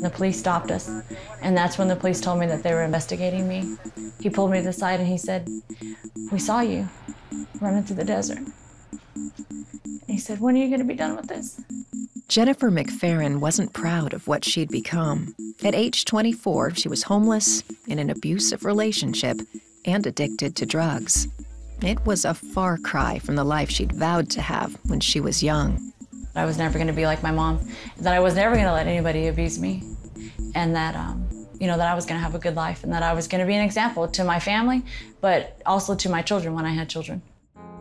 The police stopped us, and that's when the police told me that they were investigating me. He pulled me to the side and he said, We saw you running through the desert. And he said, When are you going to be done with this? Jennifer McPheron wasn't proud of what she'd become. At age 24, she was homeless, in an abusive relationship, and addicted to drugs. It was a far cry from the life she'd vowed to have when she was young. I was never going to be like my mom, that I was never going to let anybody abuse me, and that, um, you know, that I was going to have a good life and that I was going to be an example to my family, but also to my children when I had children.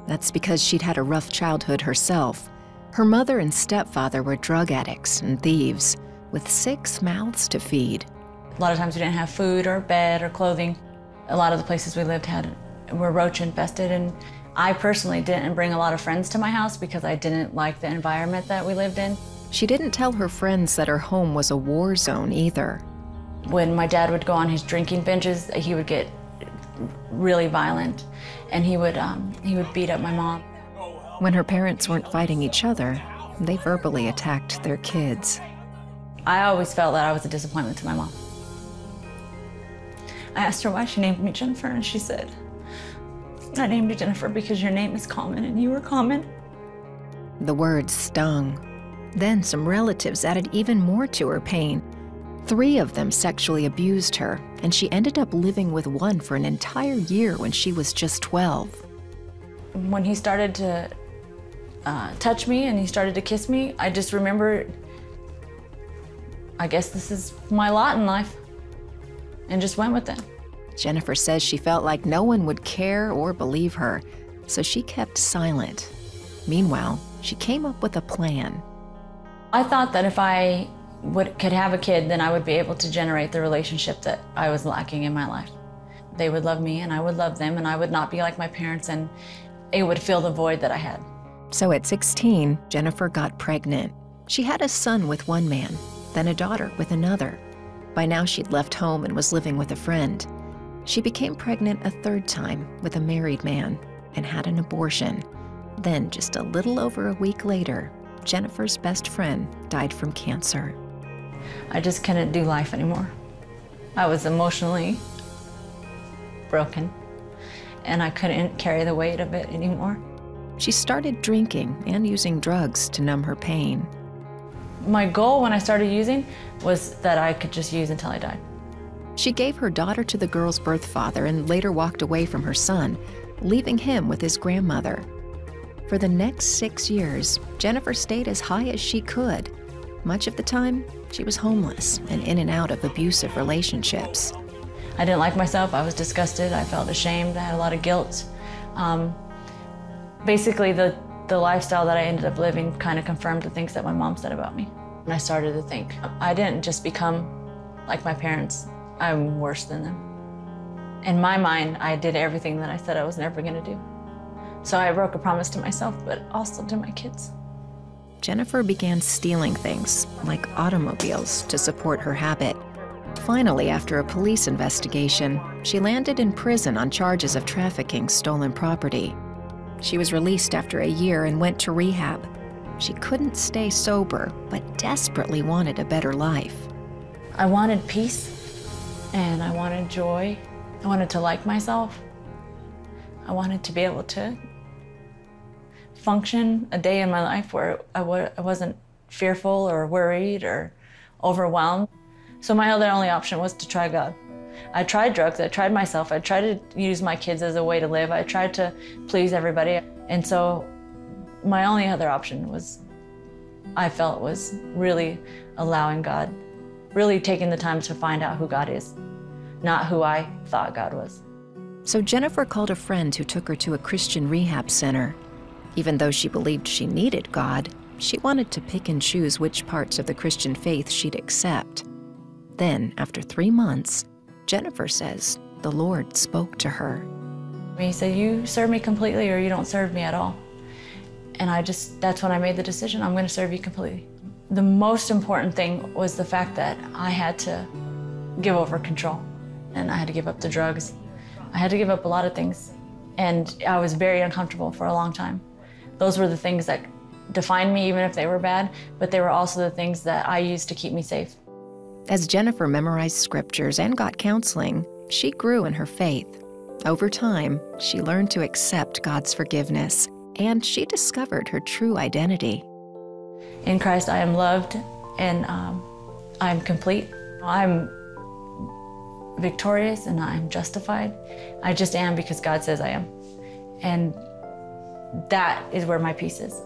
That's because she'd had a rough childhood herself. Her mother and stepfather were drug addicts and thieves, with six mouths to feed. A lot of times we didn't have food or bed or clothing. A lot of the places we lived had were roach infested, and I personally didn't bring a lot of friends to my house because I didn't like the environment that we lived in. She didn't tell her friends that her home was a war zone either. When my dad would go on his drinking binges, he would get really violent, and he would um, he would beat up my mom. When her parents weren't fighting each other, they verbally attacked their kids. I always felt that I was a disappointment to my mom. I asked her why she named me Jennifer, and she said, I named you Jennifer because your name is common and you were common. The words stung. Then some relatives added even more to her pain. Three of them sexually abused her, and she ended up living with one for an entire year when she was just 12. When he started to uh, touch me and he started to kiss me, I just remember, I guess this is my lot in life, and just went with it. Jennifer says she felt like no one would care or believe her, so she kept silent. Meanwhile, she came up with a plan. I thought that if I would, could have a kid, then I would be able to generate the relationship that I was lacking in my life. They would love me and I would love them and I would not be like my parents and it would fill the void that I had. So at 16, Jennifer got pregnant. She had a son with one man, then a daughter with another. By now, she'd left home and was living with a friend. She became pregnant a third time with a married man and had an abortion. Then, just a little over a week later, Jennifer's best friend died from cancer. I just couldn't do life anymore. I was emotionally broken, and I couldn't carry the weight of it anymore. She started drinking and using drugs to numb her pain. My goal when I started using was that I could just use until I died. She gave her daughter to the girl's birth father and later walked away from her son, leaving him with his grandmother. For the next six years, Jennifer stayed as high as she could. Much of the time, she was homeless and in and out of abusive relationships. I didn't like myself. I was disgusted. I felt ashamed. I had a lot of guilt. Um, basically, the, the lifestyle that I ended up living kind of confirmed the things that my mom said about me. And I started to think, I didn't just become like my parents. I'm worse than them. In my mind, I did everything that I said I was never going to do. So I broke a promise to myself, but also to my kids. Jennifer began stealing things, like automobiles, to support her habit. Finally, after a police investigation, she landed in prison on charges of trafficking stolen property. She was released after a year and went to rehab. She couldn't stay sober, but desperately wanted a better life. I wanted peace and I wanted joy. I wanted to like myself. I wanted to be able to function a day in my life where I w- I wasn't fearful or worried or overwhelmed. So my other only option was to try God. I tried drugs, I tried myself, I tried to use my kids as a way to live, I tried to please everybody. And so my only other option was, I felt was really allowing God really taking the time to find out who God is, not who I thought God was. So Jennifer called a friend who took her to a Christian rehab center. Even though she believed she needed God, she wanted to pick and choose which parts of the Christian faith she'd accept. Then, after three months, Jennifer says the Lord spoke to her. He said, You serve me completely or you don't serve me at all. And I just, that's when I made the decision I'm going to serve you completely. The most important thing was the fact that I had to give over control and I had to give up the drugs. I had to give up a lot of things. And I was very uncomfortable for a long time. Those were the things that defined me, even if they were bad, but they were also the things that I used to keep me safe. As Jennifer memorized scriptures and got counseling, she grew in her faith. Over time, she learned to accept God's forgiveness, and she discovered her true identity. In Christ, I am loved and um, I'm complete. I'm victorious and I'm justified. I just am because God says I am. And that is where my peace is.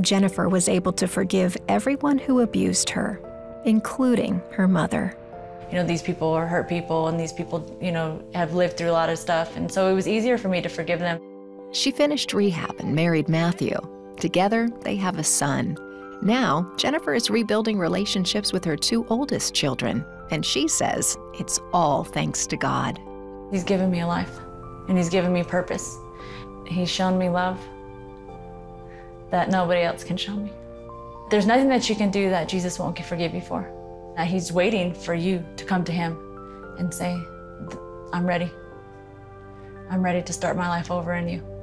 Jennifer was able to forgive everyone who abused her, including her mother. You know, these people are hurt people, and these people, you know, have lived through a lot of stuff. And so it was easier for me to forgive them. She finished rehab and married Matthew. Together, they have a son. Now, Jennifer is rebuilding relationships with her two oldest children, and she says it's all thanks to God. He's given me a life, and He's given me purpose. He's shown me love that nobody else can show me. There's nothing that you can do that Jesus won't forgive you for. He's waiting for you to come to Him and say, I'm ready. I'm ready to start my life over in you.